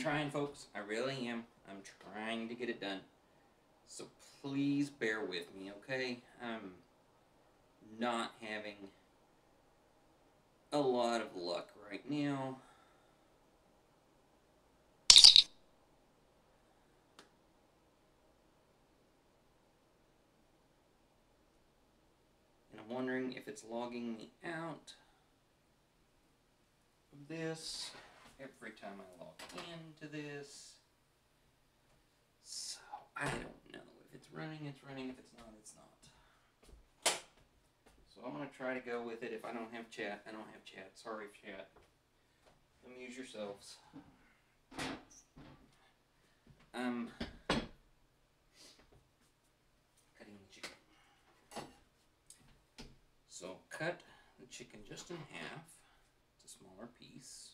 trying, folks. I really am. I'm trying to get it done. So please bear with me, okay? I'm not having a lot of luck right now. And I'm wondering if it's logging me out of this every time I log into this. So I don't know. If it's running, it's running. If it's not, it's not. So I'm going to try to go with it. If I don't have chat, I don't have chat. Sorry, chat. Amuse yourselves. Um, cutting the chicken. So cut the chicken just in half. It's a smaller piece.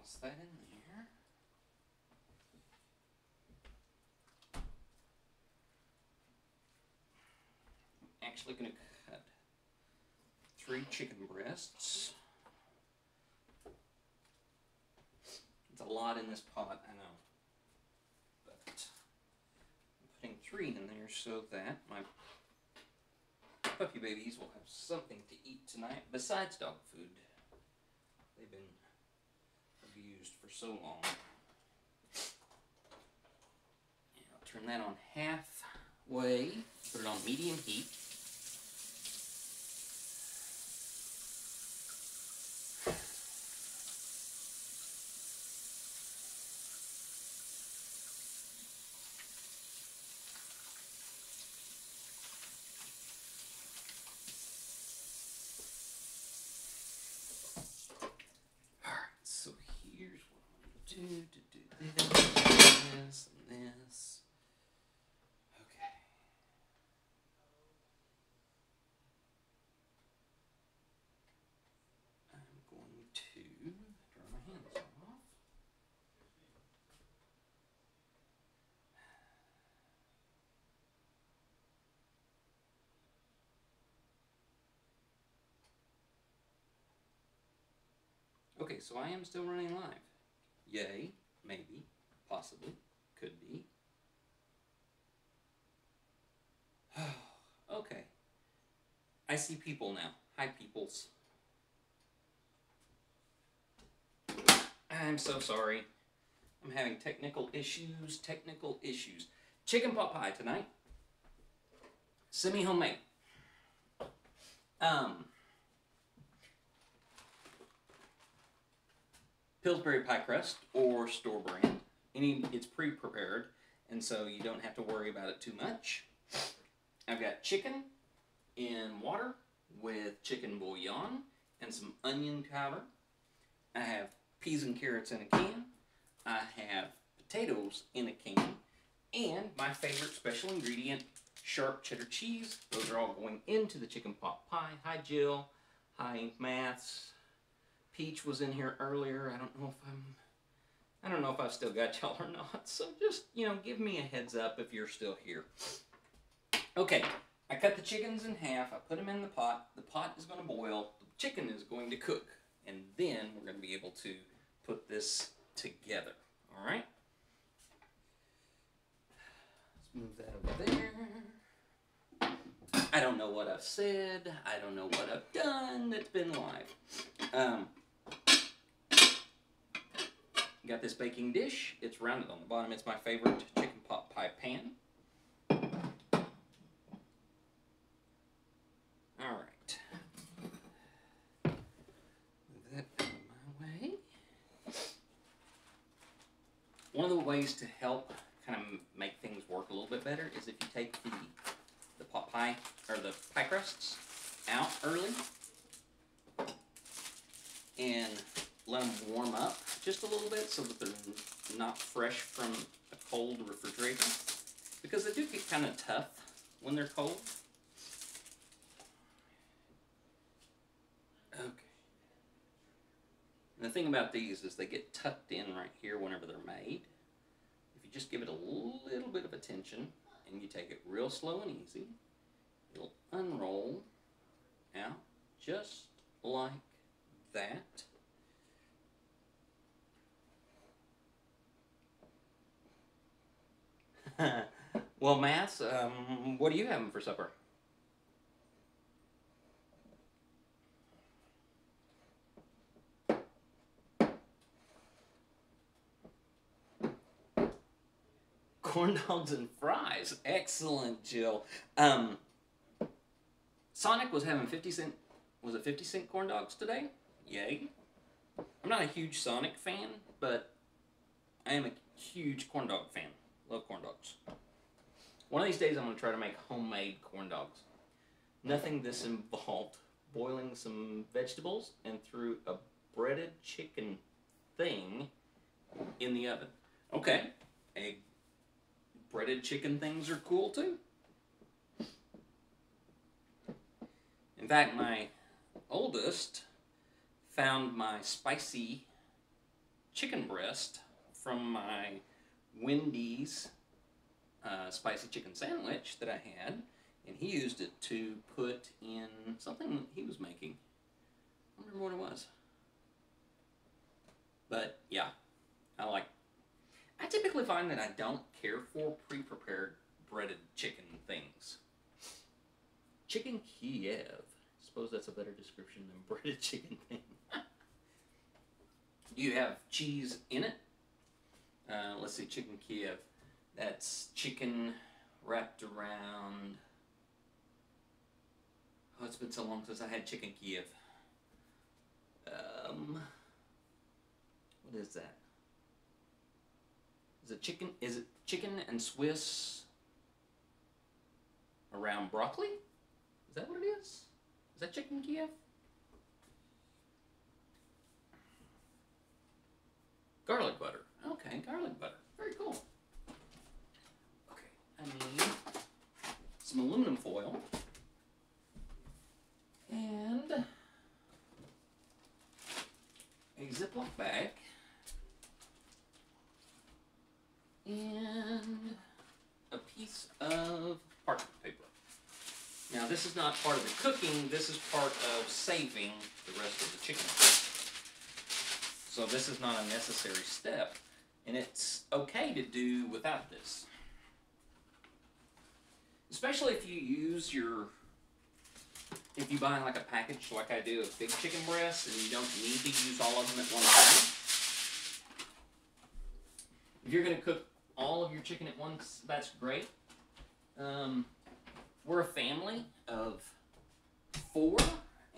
Toss that in there. actually going to cut three chicken breasts. It's a lot in this pot, I know. But I'm putting three in there so that my puppy babies will have something to eat tonight besides dog food. They've been abused for so long. And I'll turn that on halfway, put it on medium heat. Alright, so here's what I'm gonna do to do this, this, and this. Okay. I'm going to dry my hands off. Okay, so I am still running live. Yay, maybe, possibly, could be. okay. I see people now. Hi, peoples. I'm so sorry. I'm having technical issues, technical issues. Chicken pot pie tonight. Semi homemade. Um, Pillsbury pie crust or store brand. Any, it's pre-prepared, and so you don't have to worry about it too much. I've got chicken in water with chicken bouillon and some onion powder. I have peas and carrots in a can. I have potatoes in a can, and my favorite special ingredient, sharp cheddar cheese. Those are all going into the chicken pot pie. Hi, Jill. Hi, Maths. Peach was in here earlier. I don't know if I'm. I don't know if I've still got y'all or not. So just you know, give me a heads up if you're still here. Okay, I cut the chickens in half. I put them in the pot. The pot is going to boil. The chicken is going to cook, and then we're going to be able to put this together. All right. Let's move that over there. I don't know what I've said. I don't know what I've done that's been live. Um, got this baking dish. It's rounded on the bottom. It's my favorite chicken pot pie pan. All right. That out of my way. One of the ways to help kind of make things work a little bit better is if you take the the pot pie or the pie crusts out early and let them warm up just a little bit so that they're not fresh from a cold refrigerator because they do get kind of tough when they're cold. Okay. And the thing about these is they get tucked in right here whenever they're made. If you just give it a little bit of attention and you take it real slow and easy, it'll unroll out just like that. well, Mass, um, what are you having for supper? Corn dogs and fries. Excellent, Jill. Um, Sonic was having 50 cent, was it 50 cent corn dogs today? Yay. I'm not a huge Sonic fan, but I am a huge corn dog fan. Love corn dogs. One of these days I'm going to try to make homemade corn dogs. Nothing this involved. Boiling some vegetables and threw a breaded chicken thing in the oven. Okay, a breaded chicken things are cool too. In fact, my oldest found my spicy chicken breast from my Wendy's uh, spicy chicken sandwich that I had, and he used it to put in something he was making. I don't remember what it was. But yeah, I like. I typically find that I don't care for pre-prepared breaded chicken things. Chicken Kiev. I Suppose that's a better description than breaded chicken thing. Do you have cheese in it. See, chicken Kiev. That's chicken wrapped around. Oh, it's been so long since I had chicken Kiev. Um, what is that? Is it chicken? Is it chicken and Swiss around broccoli? Is that what it is? Is that chicken Kiev? Garlic butter. Okay, garlic butter. Very cool. Okay, I need some aluminum foil and a Ziploc bag and a piece of parchment paper. Now this is not part of the cooking, this is part of saving the rest of the chicken. So this is not a necessary step, and it's okay to do without this. Especially if you use your, if you buy like a package like I do of big chicken breasts and you don't need to use all of them at one time. If you're going to cook all of your chicken at once, that's great. Um, we're a family of four,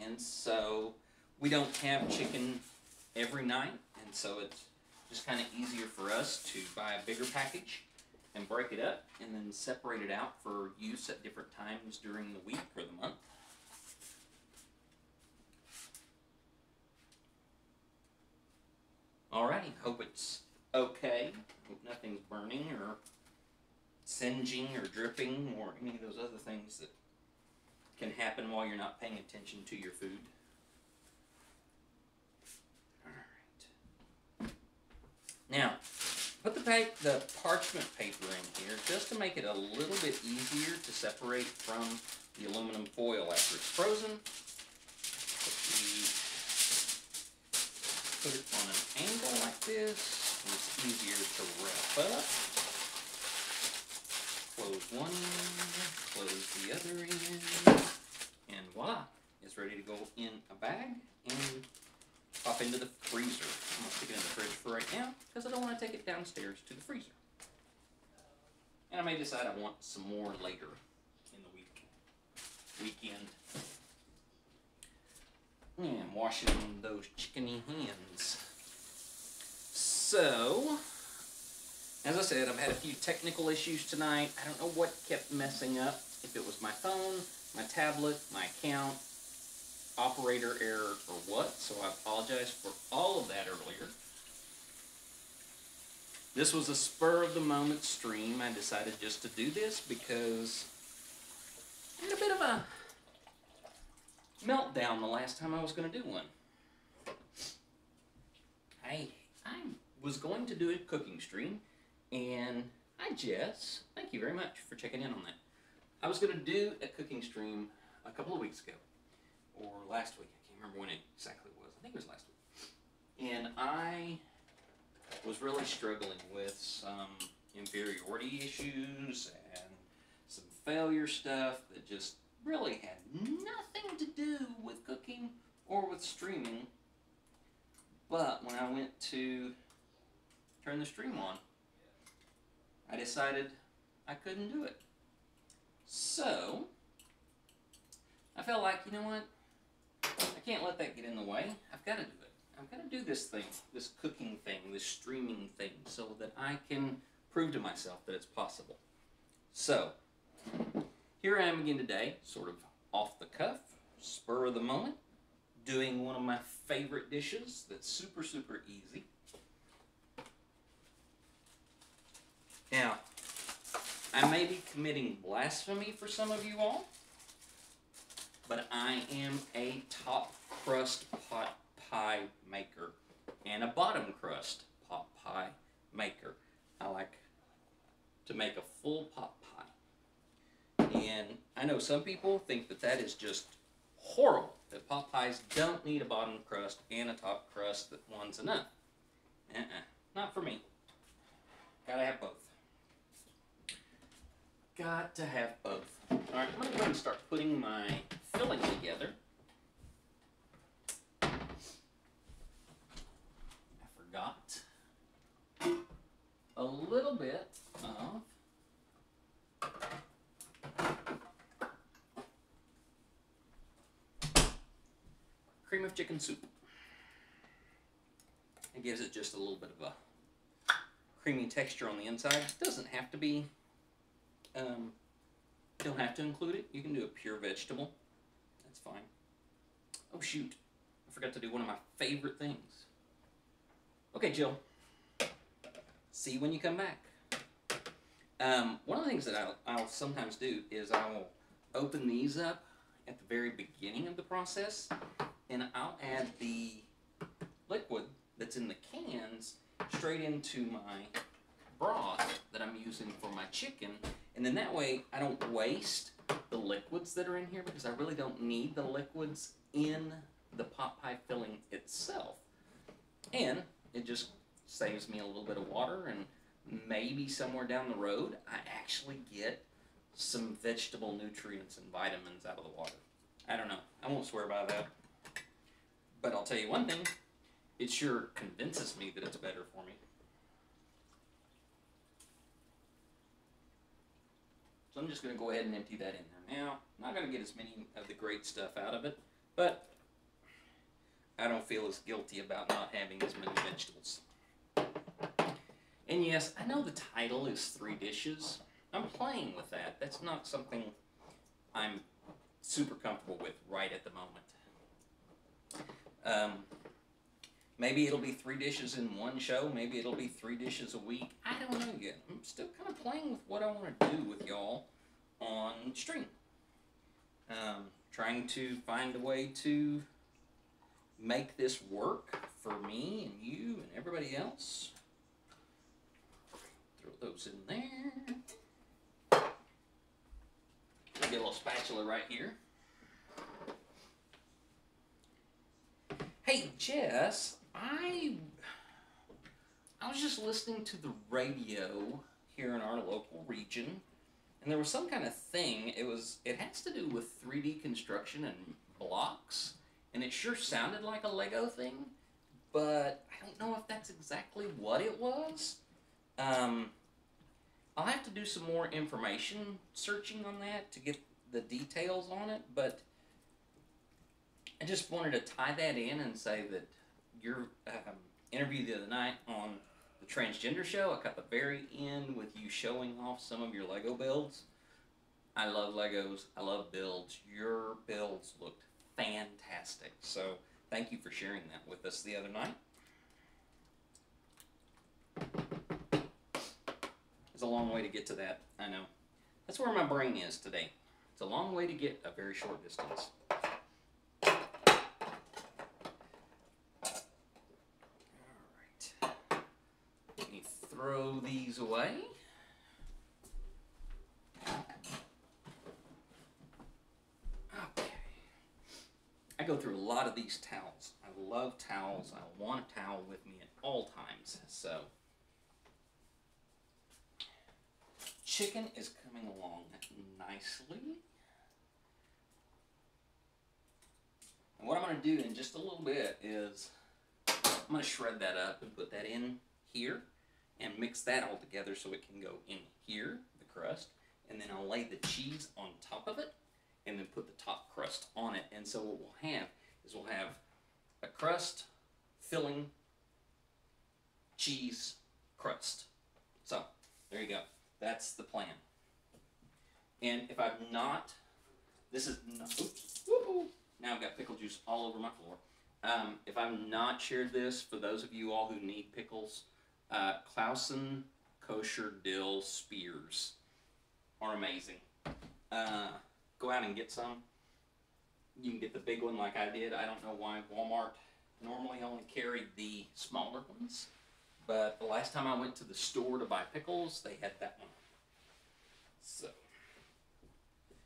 and so we don't have chicken every night, and so it's just kind of easier for us to buy a bigger package and break it up and then separate it out for use at different times during the week or the month. Alrighty, hope it's okay. Hope nothing's burning or singeing or dripping or any of those other things that can happen while you're not paying attention to your food. Now, put the, pa- the parchment paper in here just to make it a little bit easier to separate from the aluminum foil after it's frozen. Put it on an angle like this, and it's easier to wrap up. Close one end, close the other end, and voila, it's ready to go in a bag and pop into the freezer. I'm gonna stick it in the fridge for right now because I don't want to take it downstairs to the freezer. And I may decide I want some more later in the week, weekend. And washing those chickeny hands. So, as I said, I've had a few technical issues tonight. I don't know what kept messing up. If it was my phone, my tablet, my account, operator error, or what. So I apologize for all of that earlier. This was a spur of the moment stream. I decided just to do this because I had a bit of a meltdown the last time I was going to do one. I I was going to do a cooking stream, and hi Jess, thank you very much for checking in on that. I was going to do a cooking stream a couple of weeks ago, or last week. I can't remember when it exactly was. I think it was last week. And I was really struggling with some inferiority issues and some failure stuff that just really had nothing to do with cooking or with streaming. But when I went to turn the stream on, I decided I couldn't do it. So, I felt like, you know what? I can't let that get in the way. I've got to do it. I've got to do this thing, this cooking thing, this streaming thing, so that I can prove to myself that it's possible. So, here I am again today, sort of off the cuff, spur of the moment, doing one of my favorite dishes that's super, super easy. Now, I may be committing blasphemy for some of you all, but I am a top crust pot pie maker and a bottom crust pot pie maker. I like to make a full pot pie. And I know some people think that that is just horrible, that pot pies don't need a bottom crust and a top crust, that one's enough. Uh-uh, not for me. Gotta have both. Got to have both. Alright, I'm gonna go and start putting my filling together. I forgot a little bit of cream of chicken soup. It gives it just a little bit of a creamy texture on the inside. Doesn't have to be um, don't have to include it. You can do a pure vegetable. That's fine. Oh shoot, I forgot to do one of my favorite things. Okay, Jill. See you when you come back. Um, one of the things that I'll, I'll sometimes do is I will open these up at the very beginning of the process, and I'll add the liquid that's in the cans straight into my broth that I'm using for my chicken and then that way I don't waste the liquids that are in here because I really don't need the liquids in the pot pie filling itself. And it just saves me a little bit of water and maybe somewhere down the road I actually get some vegetable nutrients and vitamins out of the water. I don't know. I won't swear by that. But I'll tell you one thing, it sure convinces me that it's better for me. So I'm just going to go ahead and empty that in there now. I'm not going to get as many of the great stuff out of it, but I don't feel as guilty about not having as many vegetables. And yes, I know the title is three dishes. I'm playing with that. That's not something I'm super comfortable with right at the moment. Um, maybe it'll be three dishes in one show. Maybe it'll be three dishes a week. I don't know yet. I'm still kind of playing with what I want to do with y'all on stream. Um, trying to find a way to make this work for me and you and everybody else. Throw those in there. Get a little spatula right here. Hey Jess, I I was just listening to the radio here in our local region and there was some kind of thing. It was it has to do with 3D construction and blocks, and it sure sounded like a Lego thing, but I don't know if that's exactly what it was. Um, I'll have to do some more information searching on that to get the details on it, but I just wanted to tie that in and say that your um, interview the other night on the transgender show. I got the very end with you showing off some of your Lego builds. I love Legos. I love builds. Your builds looked fantastic. So thank you for sharing that with us the other night. It's a long way to get to that. I know. That's where my brain is today. It's a long way to get a very short distance. Throw these away. Okay. I go through a lot of these towels. I love towels. I want a towel with me at all times. So chicken is coming along nicely. And what I'm going to do in just a little bit is I'm going to shred that up and put that in here and mix that all together so it can go in here, the crust, and then I'll lay the cheese on top of it and then put the top crust on it. And so what we'll have is we'll have a crust, filling, cheese, crust. So there you go. That's the plan. And if I've not, this is not, oops, now I've got pickle juice all over my floor. Um, if I've not shared this, for those of you all who need pickles, uh, Claussen kosher dill spears are amazing. Uh, go out and get some. You can get the big one like I did. I don't know why Walmart normally only carried the smaller ones. But the last time I went to the store to buy pickles, they had that one. So,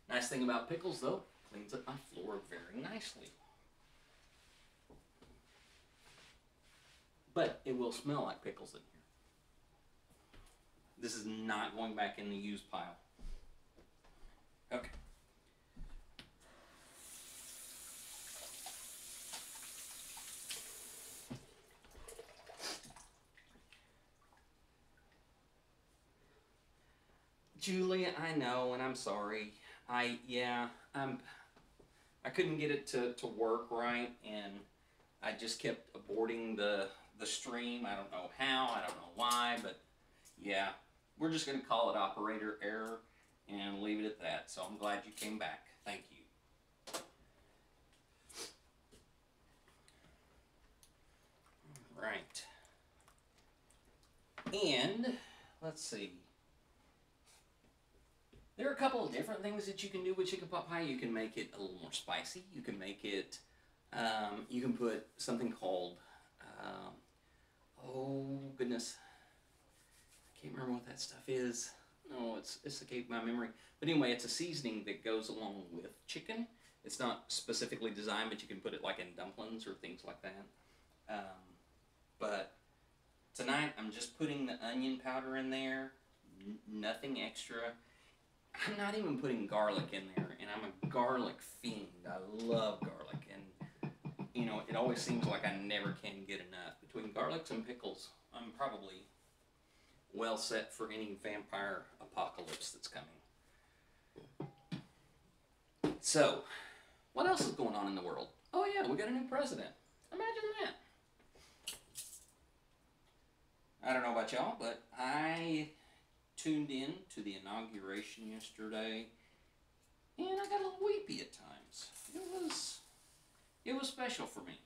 nice thing about pickles though, cleans up my floor very nicely. But it will smell like pickles in here. This is not going back in the used pile. Okay. Julia, I know, and I'm sorry. I yeah, I'm. I couldn't get it to, to work right, and I just kept aborting the the stream. I don't know how. I don't know why, but yeah, we're just gonna call it operator error and leave it at that. So I'm glad you came back. Thank you. Right. And let's see. There are a couple of different things that you can do with chicken pot pie. You can make it a little more spicy. You can make it, um, you can put something called, um, oh goodness, can't remember what that stuff is. No, it's, it's escaped my memory. But anyway, it's a seasoning that goes along with chicken. It's not specifically designed, but you can put it like in dumplings or things like that. Um, but tonight I'm just putting the onion powder in there, nothing extra. I'm not even putting garlic in there, and I'm a garlic fiend. I love garlic, and you know, it always seems like I never can get enough. Between garlics and pickles, I'm probably well set for any vampire apocalypse that's coming. So, what else is going on in the world? Oh yeah, we got a new president. Imagine that. I don't know about y'all, but I tuned in to the inauguration yesterday, and I got a little weepy at times. It was, it was special for me.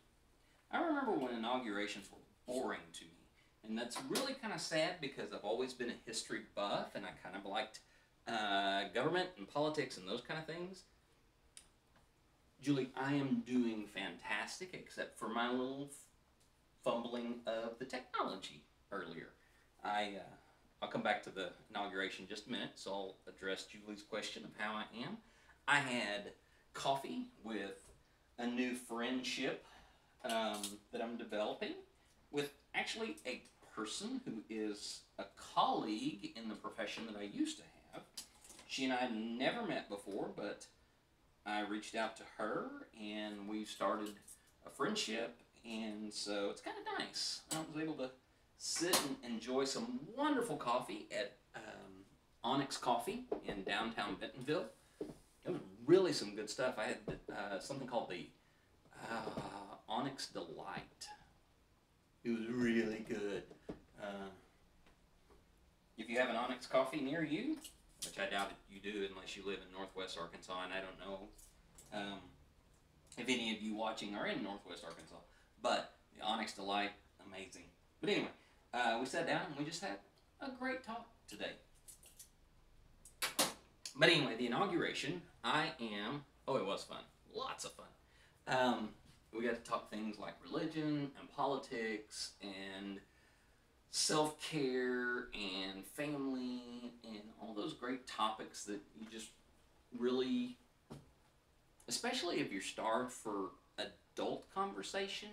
I remember when inaugurations were boring to me, and that's really kind of sad because I've always been a history buff, and I kind of liked uh, government and politics and those kind of things. Julie, I am doing fantastic, except for my little fumbling of the technology earlier. I uh, I'll come back to the inauguration in just a minute, so I'll address Julie's question of how I am. I had coffee with a new friendship um, that I'm developing with actually a person who is a colleague in the profession that I used to have. She and I never met before, but I reached out to her and we started a friendship, and so it's kind of nice. I was able to sit and enjoy some wonderful coffee at um, Onyx Coffee in downtown Bentonville. It was really some good stuff. I had uh, something called the uh, Onyx Delight. It was really good. Uh, if you have an Onyx Coffee near you, which I doubt you do unless you live in Northwest Arkansas, and I don't know um, if any of you watching are in Northwest Arkansas, but the Onyx Delight, amazing. But anyway, uh, we sat down and we just had a great talk today. But anyway, the inauguration, I am, oh, it was fun. Lots of fun. Um, we got to talk things like religion and politics and self care and family and all those great topics that you just really, especially if you're starved for adult conversation.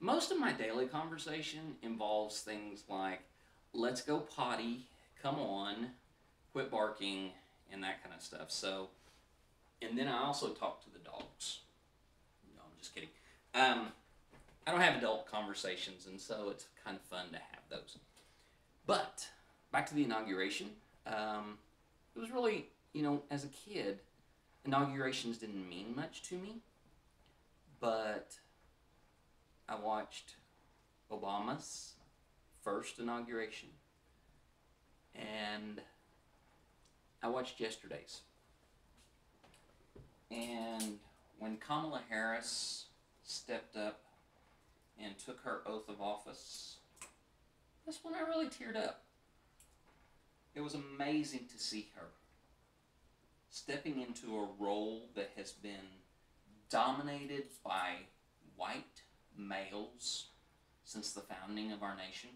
Most of my daily conversation involves things like, let's go potty, come on, quit barking, and that kind of stuff. So, and then I also talk to the dogs. No, I'm just kidding. Um, I don't have adult conversations, and so it's kind of fun to have those. But back to the inauguration. Um, it was really, you know, as a kid, inaugurations didn't mean much to me, but I watched Obama's first inauguration and I watched yesterday's. And when Kamala Harris stepped up and took her oath of office, that's when I really teared up. It was amazing to see her stepping into a role that has been dominated by white males since the founding of our nation.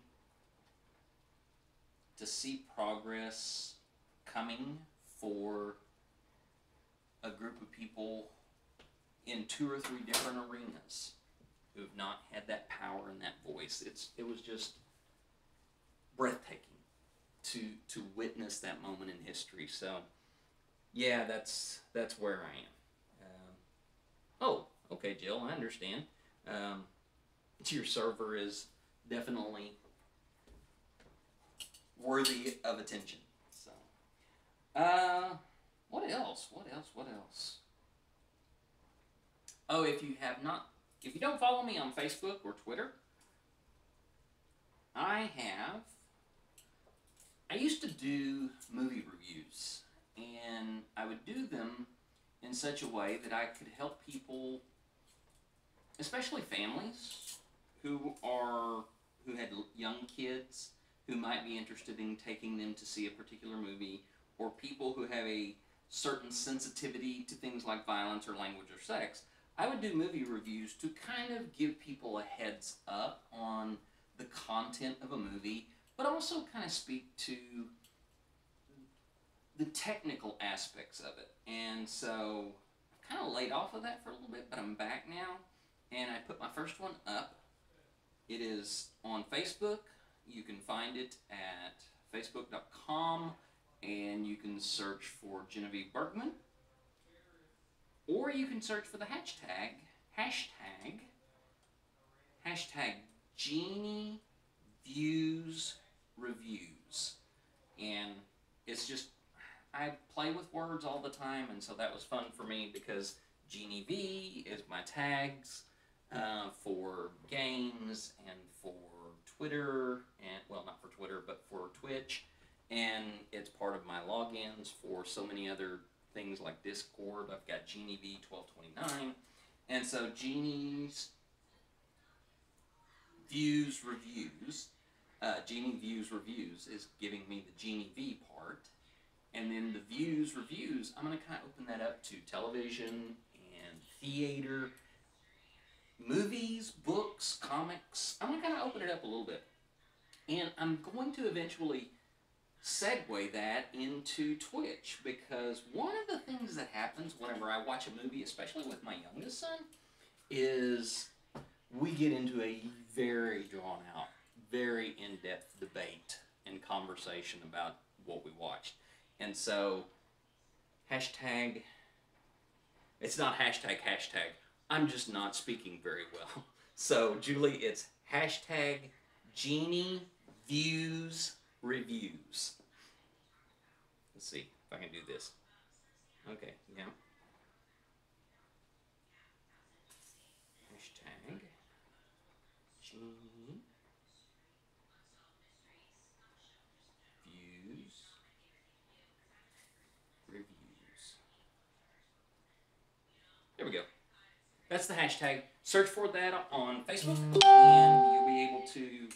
To see progress coming for a group of people in two or three different arenas who've not had that power and that voice. It's it was just breathtaking to to witness that moment in history. So yeah, that's that's where I am. Um, oh, okay, Jill, I understand. Um, your server is definitely worthy of attention. So, uh, what else? What else? What else? Oh, if you have not, if you don't follow me on Facebook or Twitter, I have. I used to do movie reviews and I would do them in such a way that I could help people, especially families who are who had young kids who might be interested in taking them to see a particular movie, or people who have a certain sensitivity to things like violence or language or sex. I would do movie reviews to kind of give people a heads up on the content of a movie, but also kind of speak to the technical aspects of it. And so I've kind of laid off of that for a little bit, but I'm back now. And I put my first one up. It is on Facebook. You can find it at facebook.com and you can search for Genevieve Bergman. Or you can search for the hashtag, hashtag, hashtag Genie Views Reviews. And it's just I play with words all the time, and so that was fun for me because Genie V is my tags uh, for games and for Twitter, and well, not for Twitter, but for Twitch, and it's part of my logins for so many other things like Discord. I've got Genie V twelve twenty nine, and so Genie's views reviews. Uh, Genie Views Reviews is giving me the Genie V part, and then the views, reviews, I'm going to kind of open that up to television and theater, movies, books, comics. I'm going to kind of open it up a little bit. And I'm going to eventually segue that into Twitch because one of the things that happens whenever I watch a movie, especially with my youngest son, is we get into a very drawn out, very in depth debate and conversation about what we watched. And so, hashtag, it's not hashtag, hashtag. I'm just not speaking very well. So, Julie, it's hashtag Genie Views Reviews. Let's see if I can do this. Okay, yeah. Hashtag Genie Views Reviews. There we go. That's the hashtag. Search for that on Facebook, and you'll be able to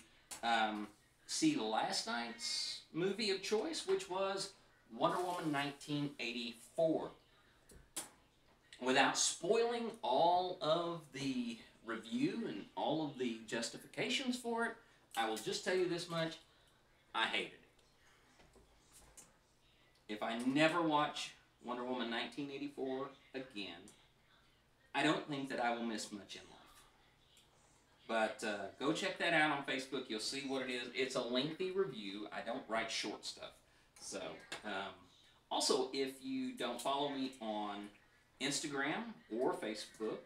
um, see last night's movie of choice, which was Wonder Woman 1984. Without spoiling all of the review and all of the justifications for it, I will just tell you this much I hated it. If I never watch Wonder Woman 1984 again, I don't think that I will miss much in. But uh, go check that out on Facebook. You'll see what it is. It's a lengthy review. I don't write short stuff. So, um, also, if you don't follow me on Instagram or Facebook,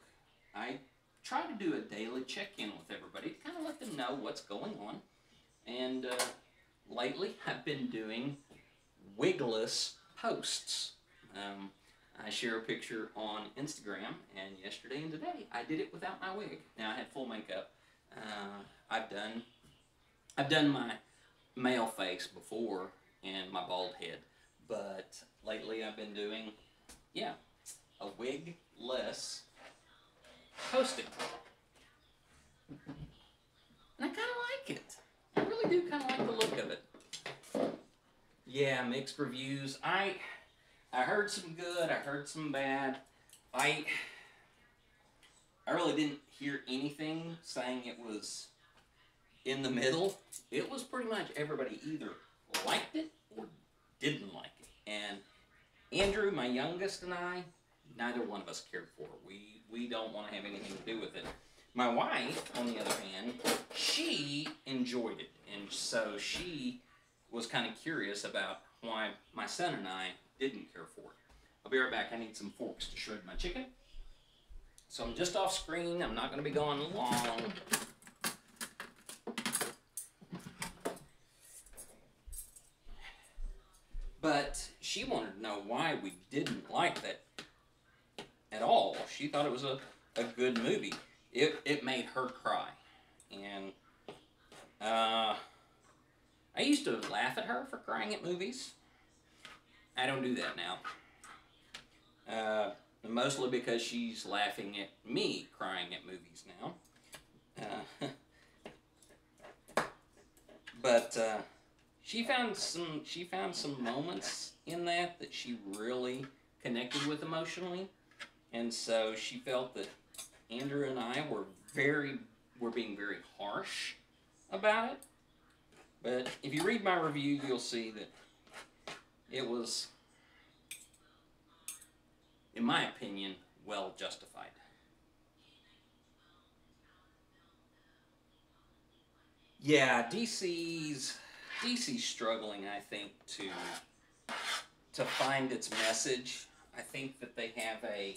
I try to do a daily check in with everybody to kind of let them know what's going on. And uh, lately, I've been doing wigless posts. Um, I share a picture on Instagram, and yesterday and today I did it without my wig. Now I had full makeup. Uh, I've done, I've done my male face before and my bald head, but lately I've been doing, yeah, a wig-less posting, and I kind of like it. I really do kind of like the look of it. Yeah, mixed reviews. I I heard some good, I heard some bad. I I really didn't hear anything saying it was in the middle. It was pretty much everybody either liked it or didn't like it. And Andrew, my youngest, and I, neither one of us cared for it. We we don't want to have anything to do with it. My wife, on the other hand, she enjoyed it, and so she was kind of curious about why my son and I didn't care for it. I'll be right back. I need some forks to shred my chicken. So I'm just off screen. I'm not going to be going long. But she wanted to know why we didn't like that at all. She thought it was a, a good movie. It, it made her cry. And uh, I used to laugh at her for crying at movies. I don't do that now. Uh, mostly because she's laughing at me crying at movies now. Uh, but uh, she found some she found some moments in that that she really connected with emotionally, and so she felt that Andrew and I were very were being very harsh about it. But if you read my review, you'll see that it was, in my opinion, well justified. Yeah, DC's DC's struggling, I think, to to find its message. I think that they have a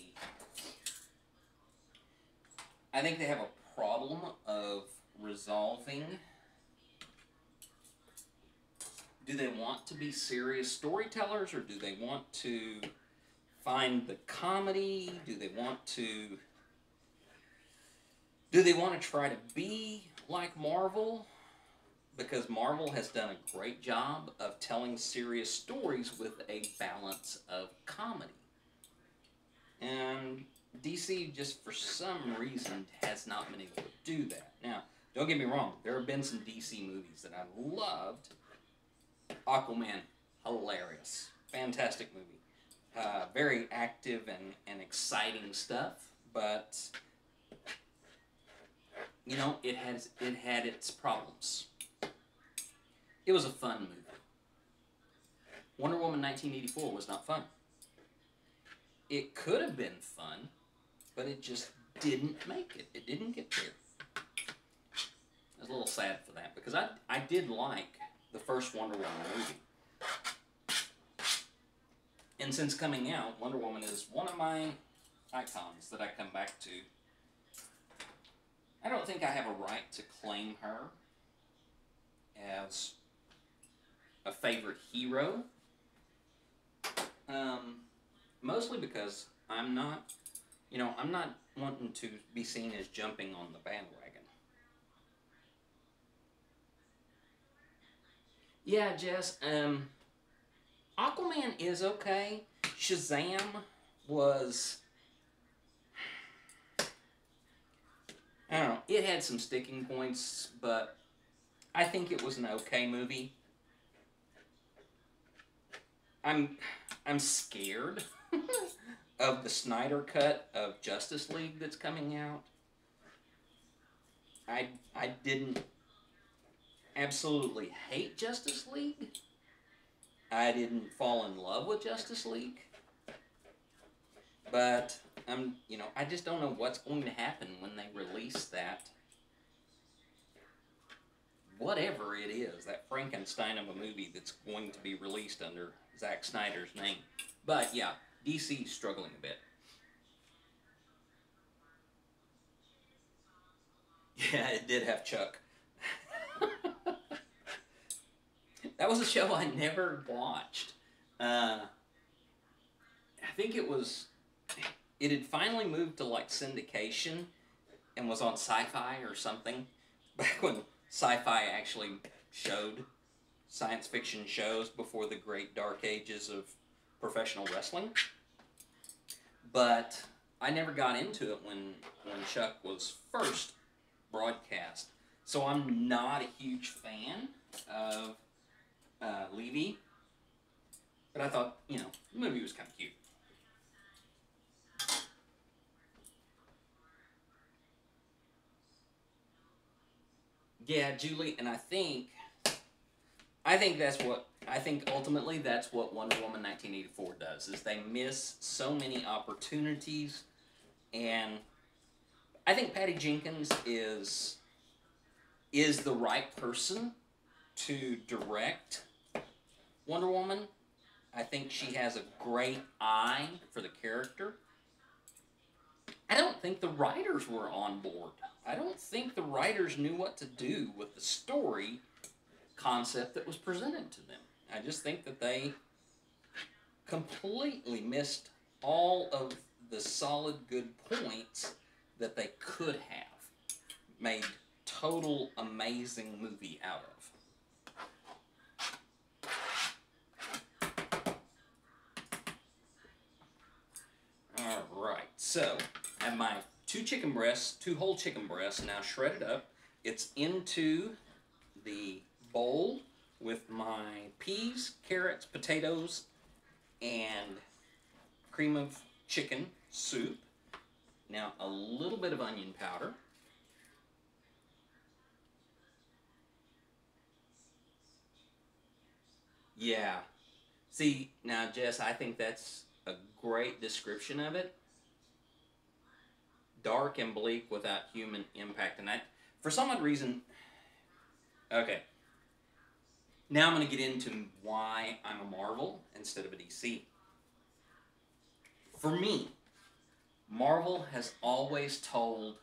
I think they have a problem of resolving do they want to be serious storytellers or do they want to find the comedy? Do they want to do they want to try to be like Marvel? Because Marvel has done a great job of telling serious stories with a balance of comedy. And DC just for some reason has not been able to do that. Now, don't get me wrong, there have been some DC movies that I loved Aquaman, hilarious, fantastic movie. Uh, very active and, and exciting stuff, but you know it has it had its problems. It was a fun movie. Wonder Woman 1984 was not fun. It could have been fun, but it just didn't make it. It didn't get there. I was a little sad for that because I I did like the first Wonder Woman movie. And since coming out, Wonder Woman is one of my icons that I come back to. I don't think I have a right to claim her as a favorite hero. Um, mostly because I'm not, you know, I'm not wanting to be seen as jumping on the bandwagon. Yeah, Jess. Um, Aquaman is okay. Shazam was. I don't know. It had some sticking points, but I think it was an okay movie. I'm I'm scared of the Snyder cut of Justice League that's coming out. I I didn't absolutely hate Justice League. I didn't fall in love with Justice League. But I'm, you know, I just don't know what's going to happen when they release that whatever it is, that Frankenstein of a movie that's going to be released under Zack Snyder's name. But yeah, DC's struggling a bit. Yeah, it did have Chuck. that was a show I never watched. Uh, I think it was. It had finally moved to like syndication and was on sci fi or something. Back when sci fi actually showed science fiction shows before the great dark ages of professional wrestling. But I never got into it when, when Chuck was first broadcast. So I'm not a huge fan of uh, Levi. But I thought, you know, the movie was kind of cute. Yeah, Julie, and I think, I think that's what I think ultimately that's what Wonder Woman 1984 does is they miss so many opportunities, and I think Patty Jenkins is is the right person to direct Wonder Woman. I think she has a great eye for the character. I don't think the writers were on board. I don't think the writers knew what to do with the story concept that was presented to them. I just think that they completely missed all of the solid good points that they could have made total amazing movie out of. Right, so I have my two chicken breasts, two whole chicken breasts now shredded up. It's into the bowl with my peas, carrots, potatoes, and cream of chicken soup. Now a little bit of onion powder. Yeah. See, now Jess, I think that's a great description of it. Dark and bleak without human impact. And I, for some odd reason, okay. Now I'm going to get into why I'm a Marvel instead of a DC. For me, Marvel has always told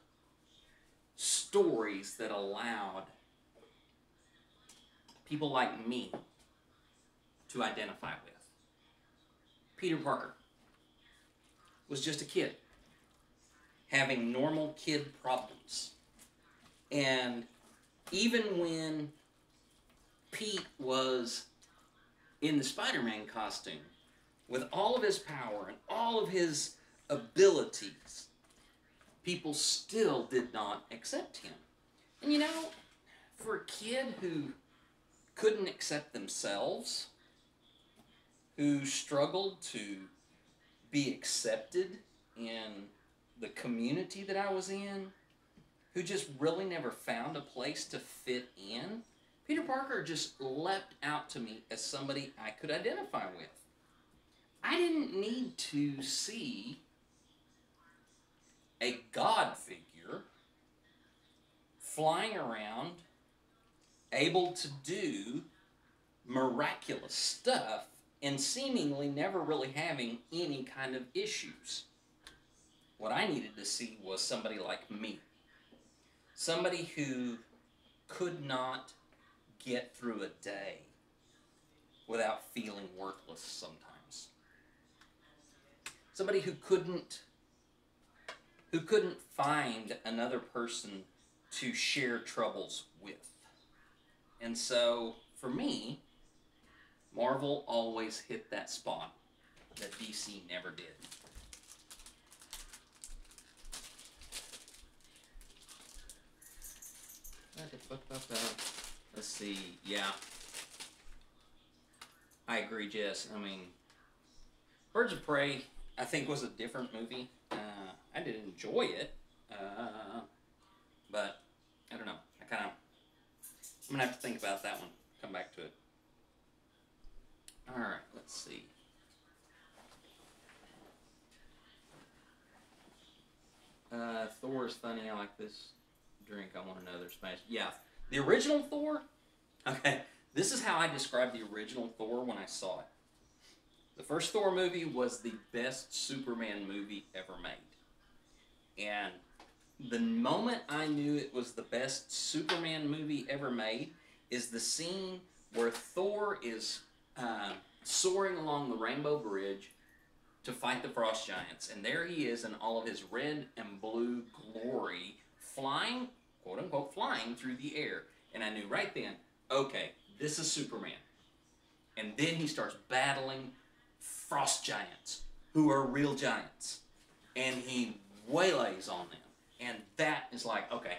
stories that allowed people like me to identify with. Peter Parker was just a kid having normal kid problems. And even when Pete was in the Spider Man costume with all of his power and all of his abilities, people still did not accept him. And you know, for a kid who couldn't accept themselves, who struggled to be accepted in the community that I was in, who just really never found a place to fit in, Peter Parker just leapt out to me as somebody I could identify with. I didn't need to see a God figure flying around, able to do miraculous stuff, and seemingly never really having any kind of issues. What I needed to see was somebody like me. Somebody who could not get through a day without feeling worthless sometimes. Somebody who couldn't who couldn't find another person to share troubles with. And so for me, Marvel always hit that spot that DC never did. Let's see. Yeah. I agree, Jess. I mean, Birds of Prey, I think, was a different movie. Uh, I did enjoy it, uh, but I don't know. I kind of. I'm gonna have to think about that one. Come back to it. All right. Let's see. Uh, Thor is funny. I like this drink. I want another smash. Yeah, The original Thor. Okay, this is how I described the original Thor when I saw it. The first Thor movie was the best Superman movie ever made. And the moment I knew it was the best Superman movie ever made is the scene where Thor is uh, soaring along the Rainbow Bridge to fight the Frost Giants. And there he is in all of his red and blue glory, flying, quote unquote, flying through the air. And I knew right then, okay, this is Superman. And then he starts battling frost giants, who are real giants. And he waylays on them. And that is like, okay,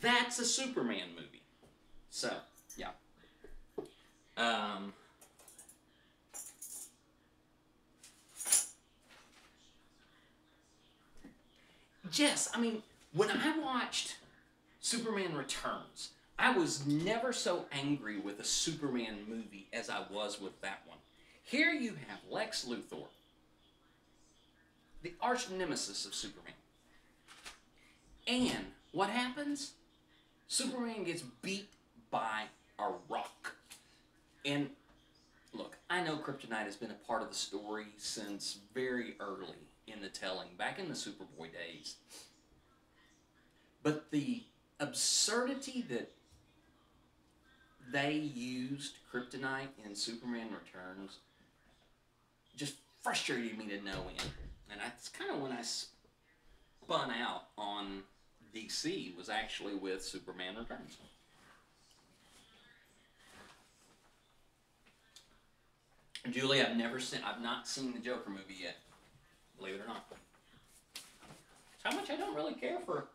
that's a Superman movie. So, yeah. Um, Jess, I mean, when I watched Superman Returns, I was never so angry with a Superman movie as I was with that one. Here you have Lex Luthor, the arch nemesis of Superman. And what happens? Superman gets beat by a rock. And look, I know Kryptonite has been a part of the story since very early in the telling, back in the Superboy days. But the absurdity that they used kryptonite in Superman Returns just frustrated me to no end. And that's kind of when I spun out on DC was actually with Superman Returns. Julie, I've never seen, I've not seen the Joker movie yet. Believe it or not. How much I don't really care for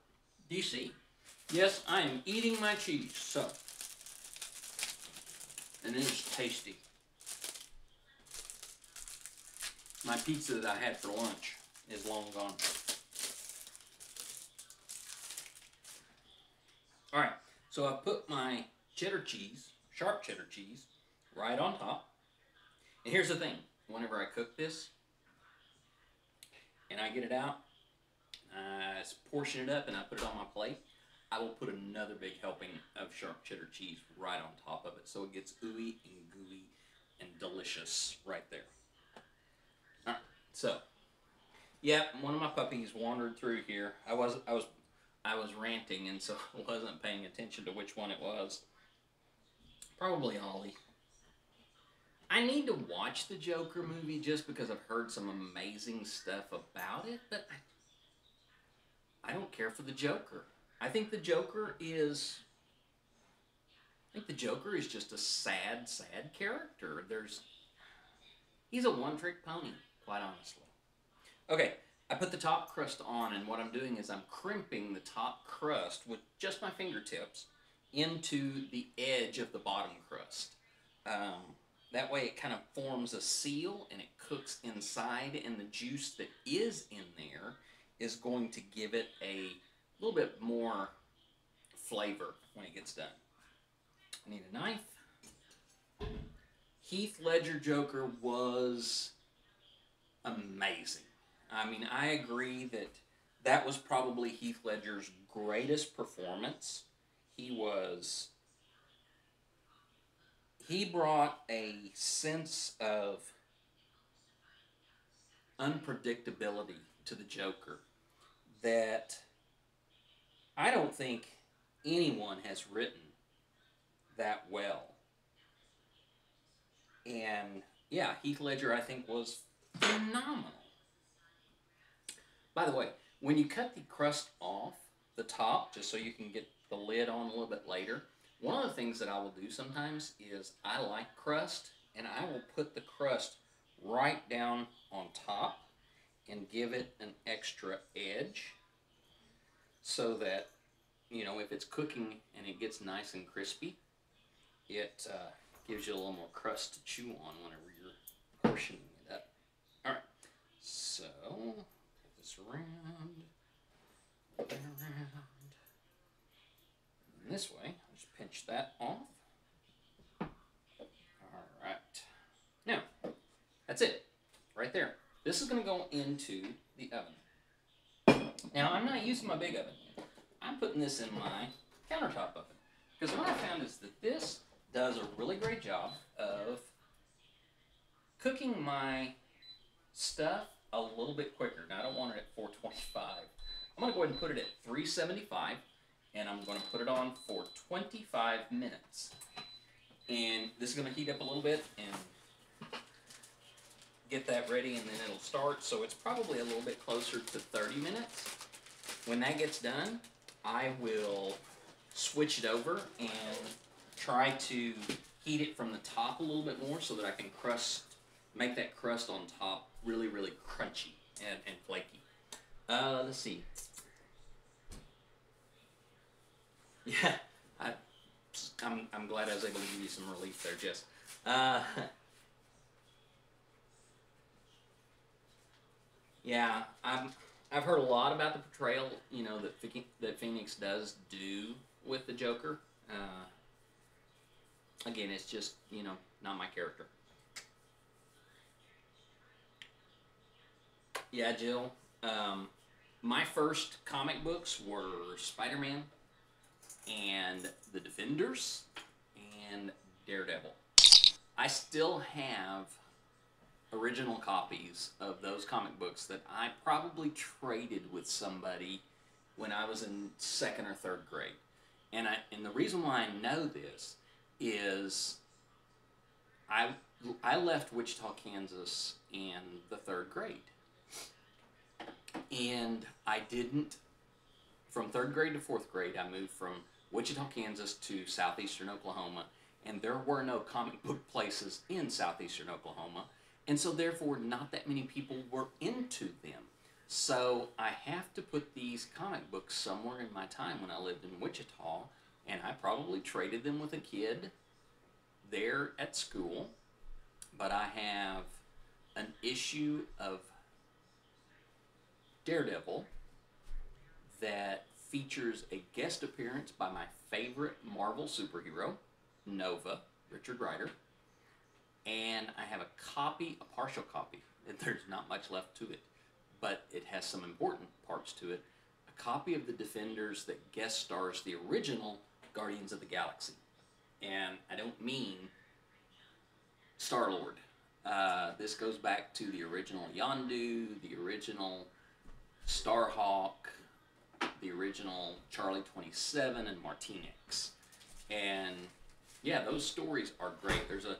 DC. Yes, I am eating my cheese, so. And it is tasty. My pizza that I had for lunch is long gone. Alright, so I put my cheddar cheese, sharp cheddar cheese, right on top. And here's the thing, whenever I cook this, and I get it out, I portion it up and I put it on my plate, I will put another big helping of sharp cheddar cheese right on top of it so it gets ooey and gooey and delicious right there. Alright, so yeah, one of my puppies wandered through here. I was I was I was ranting and so I wasn't paying attention to which one it was. Probably Ollie. I need to watch the Joker movie just because I've heard some amazing stuff about it, but I, I don't care for the Joker. I think the Joker is. I think the Joker is just a sad, sad character. There's. He's a one trick pony, quite honestly. Okay, I put the top crust on, and what I'm doing is I'm crimping the top crust with just my fingertips into the edge of the bottom crust. Um, that way it kind of forms a seal and it cooks inside and the juice that is in there is going to give it a little bit more flavor when it gets done. I need a knife. Heath Ledger Joker was amazing. I mean, I agree that that was probably Heath Ledger's greatest performance. He was he brought a sense of unpredictability to the Joker that I don't think anyone has written that well. And yeah, Heath Ledger, I think, was phenomenal. By the way, when you cut the crust off the top, just so you can get the lid on a little bit later, one of the things that I will do sometimes is I like crust, and I will put the crust right down on top and give it an extra edge so that, you know, if it's cooking and it gets nice and crispy, it uh, gives you a little more crust to chew on whenever you're portioning it up. Alright, so, put this around, around, and this way just pinch that off. Alright. Now, that's it. Right there. This is going to go into the oven. Now, I'm not using my big oven. I'm putting this in my countertop oven. Because what I found is that this does a really great job of cooking my stuff a little bit quicker. Now I don't want it at 425. I'm going to go ahead and put it at 375 and I'm going to put it on for 25 minutes. And this is going to heat up a little bit and get that ready and then it'll start. So it's probably a little bit closer to 30 minutes. When that gets done, I will switch it over and try to heat it from the top a little bit more so that I can crust, make that crust on top really, really crunchy and, and flaky. Uh, let's see. Yeah, I, I'm, I'm glad I was able to give you some relief there, Jess. Uh, yeah, I'm, I've heard a lot about the portrayal, you know, that that Phoenix does do with the Joker. Uh, again, it's just you know not my character. Yeah, Jill. Um, my first comic books were Spider Man and The Defenders and Daredevil. I still have original copies of those comic books that I probably traded with somebody when I was in second or third grade. And I and the reason why I know this is I I left Wichita, Kansas in the third grade. And I didn't from third grade to fourth grade I moved from Wichita, Kansas to southeastern Oklahoma, and there were no comic book places in southeastern Oklahoma, and so therefore not that many people were into them. So I have to put these comic books somewhere in my time when I lived in Wichita, and I probably traded them with a kid there at school. But I have an issue of Daredevil that features a guest appearance by my favorite Marvel superhero, Nova, Richard Rider. And I have a copy, a partial copy. And there's not much left to it, but it has some important parts to it. A copy of the Defenders that guest stars the original Guardians of the Galaxy. And I don't mean Star Lord. Uh, this goes back to the original Yondu, the original Starhawk, the original Charlie 27, and Martinex. And yeah, those stories are great. There's a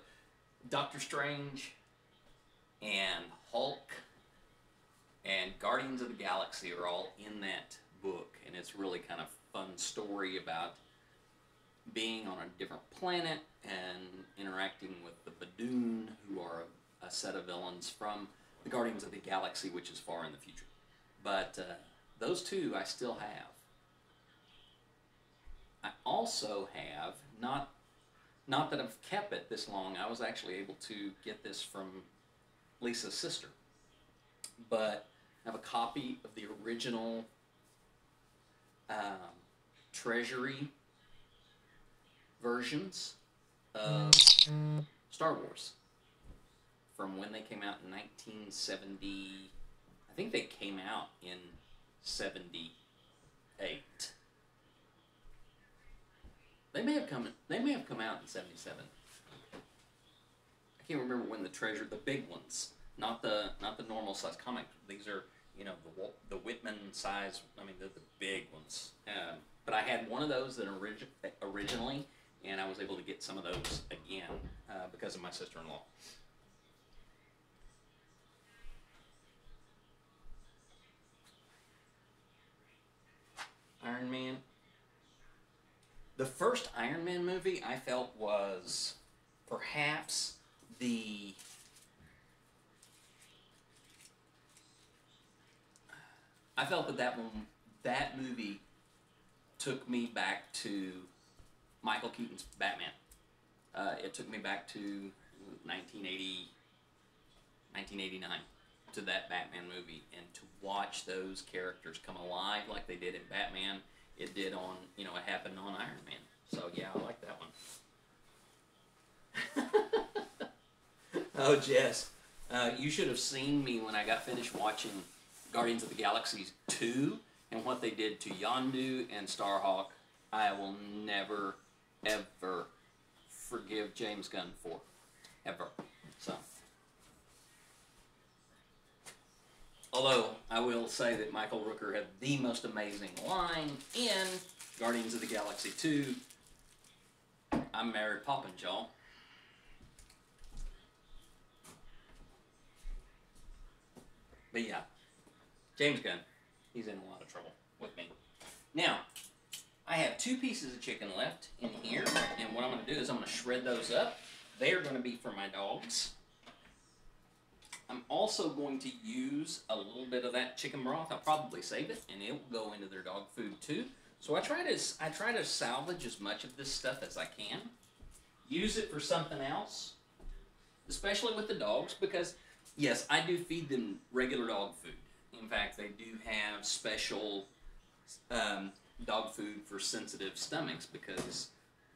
Doctor Strange and Hulk and Guardians of the Galaxy are all in that book, and it's really kind of fun story about being on a different planet and interacting with the Badoon, who are a, a set of villains from the Guardians of the Galaxy, which is far in the future. But uh, those two I still have. I also have not not that I've kept it this long. I was actually able to get this from Lisa's sister, but I have a copy of the original um, Treasury versions of Star Wars from when they came out in 1970. I think they came out in 78. They may have come. They may have come out in '77. I can't remember when the treasure, the big ones, not the not the normal size comic. These are you know the the Whitman size. I mean the the big ones. Um, but I had one of those that origi- originally, and I was able to get some of those again uh, because of my sister-in-law. Iron Man the first Iron Man movie I felt was perhaps the I felt that that one that movie took me back to Michael Keaton's Batman. Uh, it took me back to 1980, 1989 to that Batman movie and to watch those characters come alive like they did in Batman it did on, you know, it happened on Iron Man. So yeah, I like that one. oh, Jess, uh, you should have seen me when I got finished watching Guardians of the Galaxy 2 and what they did to Yondu and Starhawk. I will never, ever forgive James Gunn for. Ever. So. Although I will say that Michael Rooker had the most amazing line in Guardians of the Galaxy 2. I'm Mary Poppins, y'all. But yeah, James Gunn, he's in a lot of trouble with me. Now, I have two pieces of chicken left in here, and what I'm going to do is I'm going to shred those up. They are going to be for my dogs. I'm also going to use a little bit of that chicken broth. I'll probably save it, and it will go into their dog food too. So I try to I try to salvage as much of this stuff as I can. Use it for something else, especially with the dogs, because yes, I do feed them regular dog food. In fact, they do have special um, dog food for sensitive stomachs because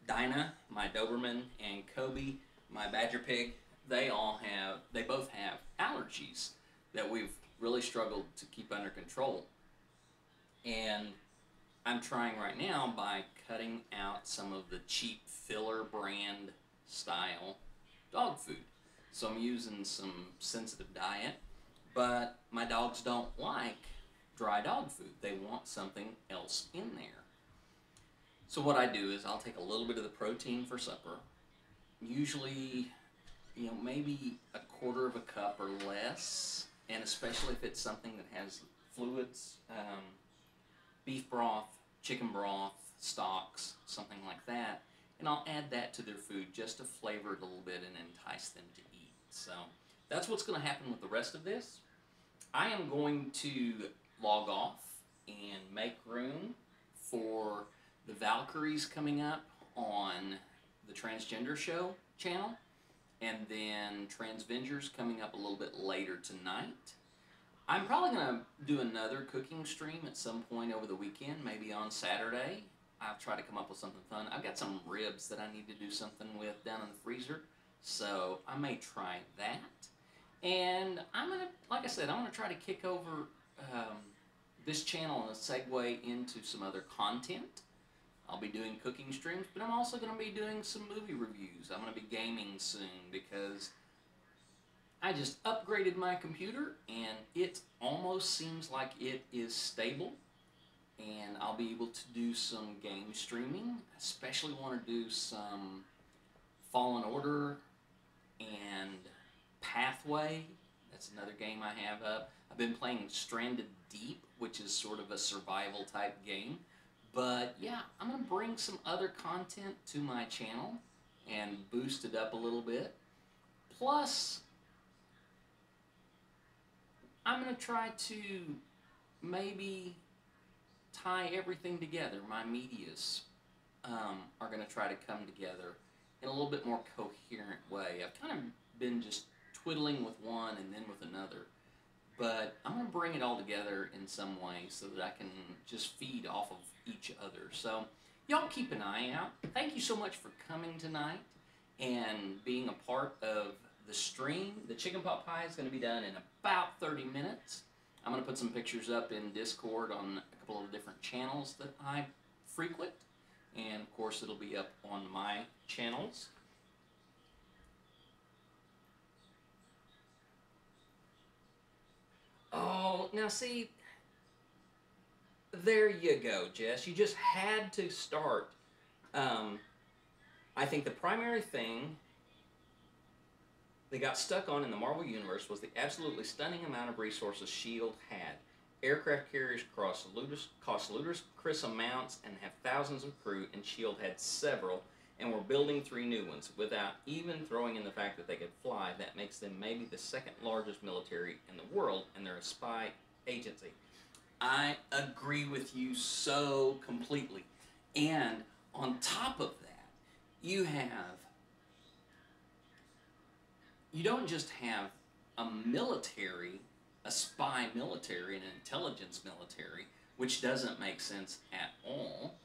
Dinah, my Doberman, and Kobe, my Badger Pig, they all have, they both have allergies that we've really struggled to keep under control. And I'm trying right now by cutting out some of the cheap filler brand style dog food. So I'm using some sensitive diet, but my dogs don't like dry dog food. They want something else in there. So what I do is I'll take a little bit of the protein for supper, usually you know, maybe a quarter of a cup or less, and especially if it's something that has fluids, um, beef broth, chicken broth, stocks, something like that, and I'll add that to their food just to flavor it a little bit and entice them to eat. So that's what's going to happen with the rest of this. I am going to log off and make room for the Valkyries coming up on the Transgender Show channel and then Transvengers coming up a little bit later tonight. I'm probably going to do another cooking stream at some point over the weekend, maybe on Saturday. I'll try to come up with something fun. I've got some ribs that I need to do something with down in the freezer, so I may try that. And I'm going to, like I said, I'm going to try to kick over um, this channel and segue into some other content. I'll be doing cooking streams, but I'm also going to be doing some movie reviews. I'm going to be gaming soon because I just upgraded my computer and it almost seems like it is stable. And I'll be able to do some game streaming. I especially want to do some Fallen Order and Pathway. That's another game I have up. I've been playing Stranded Deep, which is sort of a survival type game. But yeah, I'm going to bring some other content to my channel and boost it up a little bit. Plus, I'm going to try to maybe tie everything together. My medias um, are going to try to come together in a little bit more coherent way. I've kind of been just twiddling with one and then with another. But I'm going to bring it all together in some way so that I can just feed off of each other. So y'all keep an eye out. Thank you so much for coming tonight and being a part of the stream. The chicken pot pie is going to be done in about 30 minutes. I'm going to put some pictures up in Discord on a couple of different channels that I frequent. And of course, it'll be up on my channels. Oh, now see, there you go, Jess. You just had to start. Um, I think the primary thing they got stuck on in the Marvel Universe was the absolutely stunning amount of resources S.H.I.E.L.D. had. Aircraft carriers cost ludicrous, cost ludicrous amounts and have thousands of crew, and S.H.I.E.L.D. had several, and were building three new ones. Without even throwing in the fact that they could fly, that makes them maybe the second largest military in the world, and they're a spy agency. I agree with you so completely. And on top of that, you have, you don't just have a military, a spy military, an intelligence military, which doesn't make sense at all,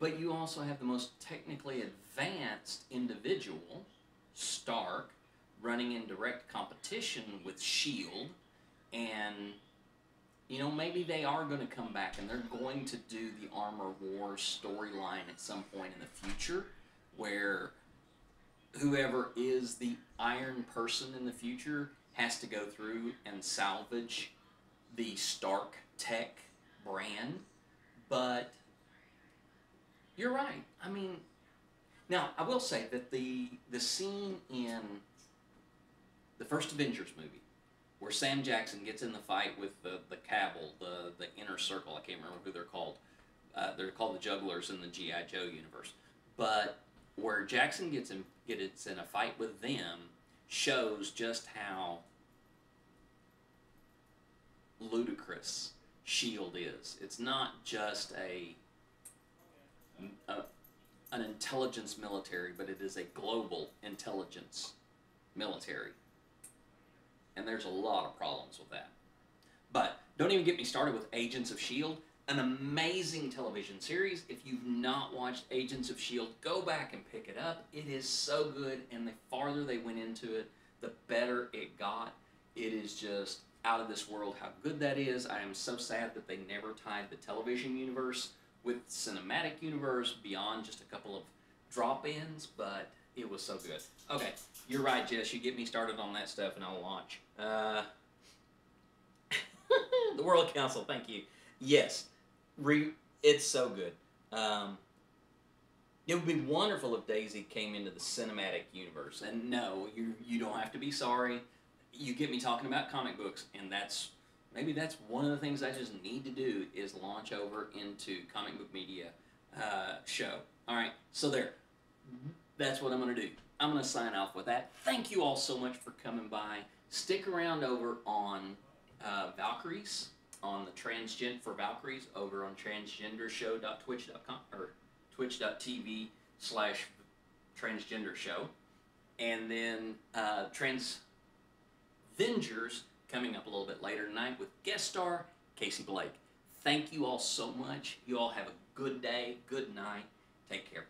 but you also have the most technically advanced individual, Stark, running in direct competition with S.H.I.E.L.D., and you know, maybe they are going to come back and they're going to do the Armor Wars storyline at some point in the future. where whoever is the Iron Person in the future has to go through and salvage the Stark Tech brand. But you're right. I mean, now I will say that the the scene in the first Avengers movie where Sam Jackson gets in the fight with the the Cabal, the the Inner Circle. I can't remember who they're called. Uh, they're called the Jugglers in the GI Joe universe. But where Jackson gets in gets in a fight with them shows just how ludicrous Shield is. It's not just a, a an intelligence military, but it is a global intelligence military. And there's a lot of problems with that. But don't even get me started with Agents of S.H.I.E.L.D., an amazing television series. If you've not watched Agents of S.H.I.E.L.D., go back and pick it up. It is so good, and the farther they went into it, the better it got. It is just out of this world how good that is. I am so sad that they never tied the television universe with cinematic universe beyond just a couple of drop-ins, but it was so good. Okay, you're right, Jess. You get me started on that stuff, and I'll launch. Uh, the World Council. Thank you. Yes, re- it's so good. Um, it would be wonderful if Daisy came into the cinematic universe. And no, you you don't have to be sorry. You get me talking about comic books, and that's maybe that's one of the things I just need to do is launch over into comic book media uh, show. All right, so there. That's what I'm going to do. I'm going to sign off with that. Thank you all so much for coming by. Stick around over on uh, Valkyries, on the transgen for Valkyries over on transgendershow.twitch.com or twitch.tv slash transgender show. And then uh, Trans Vengers coming up a little bit later tonight with guest star Casey Blake. Thank you all so much. You all have a good day, good night. Take care.